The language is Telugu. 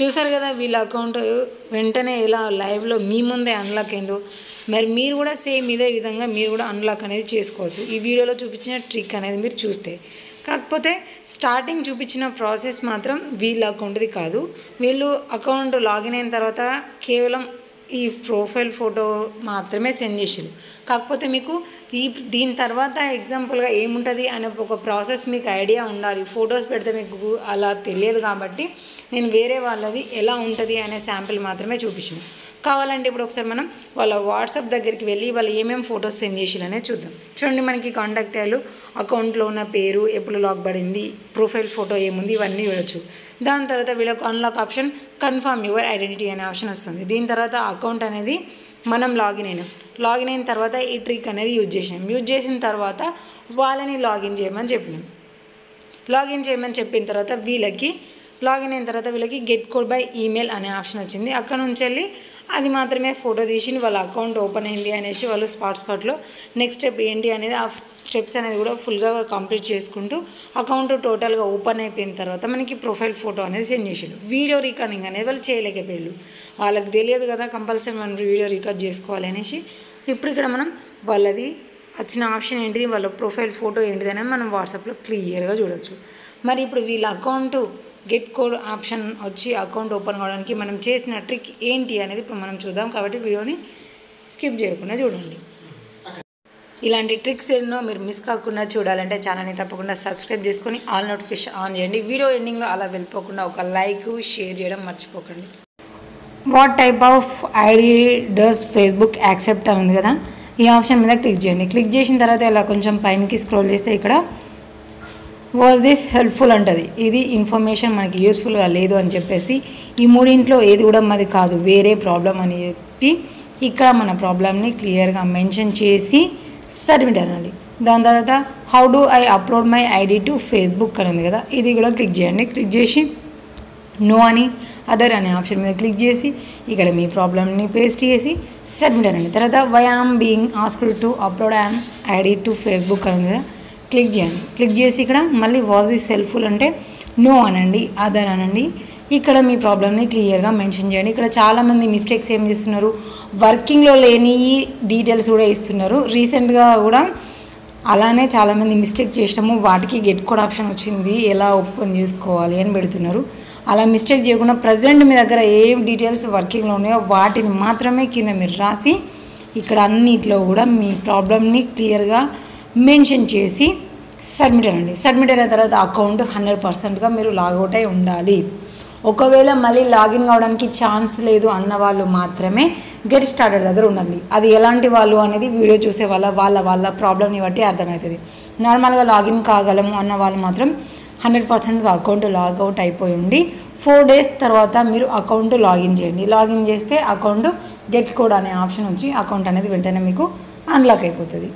చూసారు కదా వీళ్ళ అకౌంట్ వెంటనే ఎలా లైవ్లో మీ ముందే అన్లాక్ అయిందో. మరి మీరు కూడా సేమ్ ఇదే విధంగా మీరు కూడా అన్లాక్ అనేది చేసుకోవచ్చు. ఈ వీడియోలో చూపించిన ట్రిక్ అనేది మీరు చూస్తే. కాకపోతే స్టార్టింగ్ చూపించిన ప్రాసెస్ మాత్రం వీళ్ళ అకౌంట్ది కాదు. వీళ్ళు అకౌంట్ లాగిన్ అయిన తర్వాత కేవలం ఈ ప్రొఫైల్ ఫోటో మాత్రమే సెండ్ చేసారు కాకపోతే మీకు ఈ దీని తర్వాత ఎగ్జాంపుల్గా ఏముంటుంది అనే ఒక ప్రాసెస్ మీకు ఐడియా ఉండాలి. ఫొటోస్ పెడితే మీకు అలా తెలియదు కాబట్టి నేను వేరే వాళ్ళది ఎలా ఉంటుంది అనే శాంపిల్ మాత్రమే చూపించాను కావాలంటే ఇప్పుడు ఒకసారి మనం వాళ్ళ వాట్సాప్ దగ్గరికి వెళ్ళి వాళ్ళు ఏమేమి ఫొటోస్ సెండ్ చేసిరనే చూద్దాం. చూడండి మనకి కాంటాక్ట్ అయ్యాలు అకౌంట్లో ఉన్న పేరు ఎప్పుడు లాక్ పడింది ప్రొఫైల్ ఫోటో ఏముంది ఇవన్నీ చూడొచ్చు. దాని తర్వాత వీళ్ళకు unlock option confirm your identity అనే ఆప్షన్ వస్తుంది. దీని తర్వాత అకౌంట్ అనేది మనం లాగిన్ అయినాం. లాగిన్ అయిన తర్వాత ఈ ట్రిక్ అనేది యూజ్ చేసినాం. యూజ్ చేసిన తర్వాత వాళ్ళని లాగిన్ చేయమని చెప్పినాం. లాగిన్ చేయమని చెప్పిన తర్వాత వీళ్ళకి లాగిన్ అయిన తర్వాత వీళ్ళకి గెట్ కోడ్ బై ఈమెయిల్ అనే ఆప్షన్ వచ్చింది. అక్కడ నుంచి వెళ్ళి అది మాత్రమే ఫోటో తీసి వాళ్ళ అకౌంట్ ఓపెన్ అయింది అనేసి వాళ్ళు స్పాట్ స్పాట్లో నెక్స్ట్ స్టెప్ ఏంటి అనేది ఆ స్టెప్స్ అనేది కూడా ఫుల్గా కంప్లీట్ చేసుకుంటూ అకౌంట్ టోటల్గా ఓపెన్ అయిపోయిన తర్వాత మనకి ప్రొఫైల్ ఫోటో అనేది సెండ్ చేసాడు. వీడియో రికార్డింగ్ అనేది వాళ్ళు చేయలేకపోయారు వాళ్ళకి తెలియదు కదా కంపల్సరీ మనం వీడియో రికార్డ్ చేసుకోవాలి అనేసి. ఇప్పుడు ఇక్కడ మనం వాళ్ళది వచ్చిన ఆప్షన్ ఏంటిది? వాళ్ళ ప్రొఫైల్ ఫోటో ఏంటిది అనేది మనం వాట్సాప్లో క్లియర్గా చూడొచ్చు. మరి ఇప్పుడు వీళ్ళ అకౌంట్ గెట్ కోడ్ ఆప్షన్ వచ్చి అకౌంట్ ఓపెన్ కావడానికి మనం చేసిన ట్రిక్ ఏంటి అనేది ఇప్పుడు మనం చూద్దాం. కాబట్టి వీడియోని స్కిప్ చేయకుండా చూడండి. ఇలాంటి ట్రిక్స్ ఎన్నో మీరు మిస్ కాకుండా చూడాలంటే ఛానల్ని తప్పకుండా సబ్స్క్రైబ్ చేసుకొని ఆల్ నోటిఫికేషన్ ఆన్ చేయండి. వీడియో ఎండింగ్లో అలా వెళ్ళిపోకుండా ఒక లైక్ షేర్ చేయడం మర్చిపోకండి. What type of ID does Facebook accept అని ఉంది కదా? ఈ ఆప్షన్ మీద క్లిక్ చేయండి. క్లిక్ చేసిన తర్వాత ఇలా కొంచెం పైనకి స్క్రోల్ చేస్తే ఇక్కడ వాజ్ దిస్ హెల్ప్ఫుల్ అంటది. ఇది ఇన్ఫర్మేషన్ మనకి యూస్ఫుల్గా లేదు అని చెప్పేసి ఈ మూడింట్లో ఏది కూడా మాది కాదు. వేరే ప్రాబ్లం అని చెప్పి ఇక్కడ మన ప్రాబ్లమ్ని క్లియర్గా మెన్షన్ చేసి సబ్మిట్ అనాలి. దాని తర్వాత how do I upload my ID to Facebook అనేది కదా. ఇది కూడా క్లిక్ చేయండి. క్లిక్ చేసి నో అని అదర్ అనే ఆప్షన్ మీద క్లిక్ చేసి ఇక్కడ మీ ప్రాబ్లమ్ని పేస్ట్ చేసి సబ్మిట్ అనండి తర్వాత why am being asked to upload an ID to Facebook అనేది కదా. క్లిక్ చేయండి. క్లిక్ చేసి ఇక్కడ మళ్ళీ వాజ్ ఈస్ హెల్ప్ఫుల్ అంటే నో అనండి అదర్ అనండి. ఇక్కడ మీ ప్రాబ్లమ్ని క్లియర్గా మెన్షన్ చేయండి. ఇక్కడ చాలామంది మిస్టేక్స్ ఏం చేస్తున్నారు? వర్కింగ్లో లేని డీటెయిల్స్ కూడా ఇస్తున్నారు. రీసెంట్గా కూడా అలానే చాలామంది మిస్టేక్ చేసినాము. వాటికి గెట్ కోడ్ ఆప్షన్ వచ్చింది. ఎలా ఓపెన్ చేసుకోవాలి అని పెడుతున్నారు. అలా మిస్టేక్ చేయకుండా ప్రజెంట్ మీ దగ్గర ఏ డీటెయిల్స్ వర్కింగ్లో ఉన్నాయో వాటిని మాత్రమే కింద మీరు రాసి ఇక్కడ అన్నిట్లో కూడా మీ ప్రాబ్లమ్ని క్లియర్గా మెన్షన్ చేసి సబ్మిట్ అనండి. సబ్మిట్ అయిన తర్వాత అకౌంట్ హండ్రెడ్ పర్సెంట్గా మీరు లాగౌట్ అయి ఉండాలి. ఒకవేళ మళ్ళీ లాగిన్ కావడానికి ఛాన్స్ లేదు అన్న వాళ్ళు మాత్రమే గెట్ స్టార్టెడ్ దగ్గర ఉండండి. అది ఎలాంటి వాళ్ళు అనేది వీడియో చూసే వాళ్ళ వాళ్ళ వాళ్ళ ప్రాబ్లమ్ని బట్టి అర్థమవుతుంది. నార్మల్గా లాగిన్ కాగలము అన్న వాళ్ళు మాత్రం హండ్రెడ్ పర్సెంట్గా అకౌంట్ లాగౌట్ అయిపోయి ఉండి ఫోర్ డేస్ తర్వాత మీరు అకౌంట్ లాగిన్ చేయండి. లాగిన్ చేస్తే అకౌంట్ గెట్ కోడ్ అనే ఆప్షన్ వచ్చి అకౌంట్ అనేది వెంటనే మీకు అన్లాక్ అయిపోతుంది.